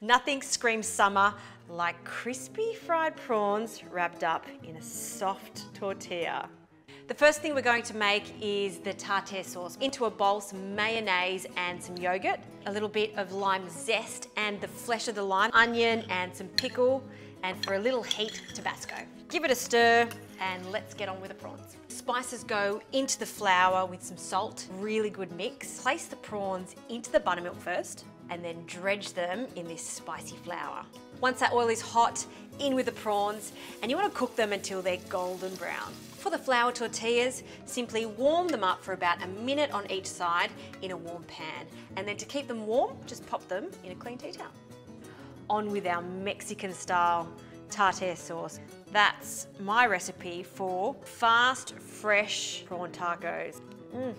Nothing screams summer like crispy fried prawns wrapped up in a soft tortilla. The first thing we're going to make is the tartare sauce. Into a bowl, some mayonnaise and some yogurt, a little bit of lime zest and the flesh of the lime, onion and some pickle, and for a little heat, Tabasco. Give it a stir and let's get on with the prawns. Spices go into the flour with some salt, really good mix. Place the prawns into the buttermilk first and then dredge them in this spicy flour. Once that oil is hot, in with the prawns and you want to cook them until they're golden brown. For the flour tortillas, simply warm them up for about a minute on each side in a warm pan. And then to keep them warm, just pop them in a clean tea towel. On with our Mexican style tartare sauce. That's my recipe for fast, fresh prawn tacos. Mm.